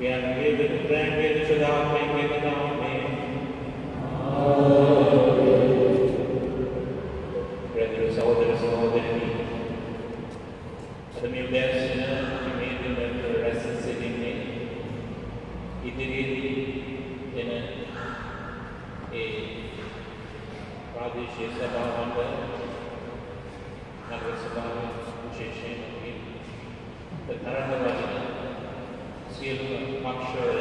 che alla vita del premio ci dà e che ti dà Prendere sodere, sodere lì. Ad mio verso, meglio dentro l'essenza di me. I diritti di me. E Padre ci sta parlando, la persona ci scende qui. Per parlare සියලුම පක්ෂවල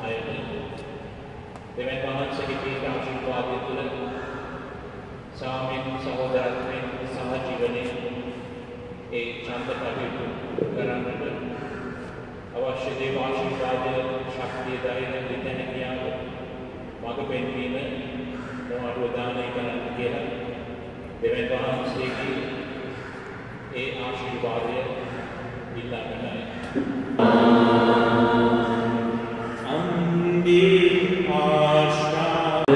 අයට දෙවන් වහන්සේගේ දීර්ඝ ආශිර්වාදය තුළ සාමයෙන් සහෝදරත්වයෙන් සහජීවනයේ ඒ ඡන්ද කටයුතු කරන්නට අවශ්‍ය දේව ආශිර්වාදය ශක්තිය ධෛර්ය දෙන්න හැකියාව මඟ පෙන්වීම මොනවද දානය කරන්න කියලා දෙවන් වහන්සේගේ ඒ ආශිර්වාදය ඉල්ලන්නයි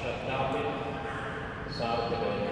श्रद्धा सार्थक है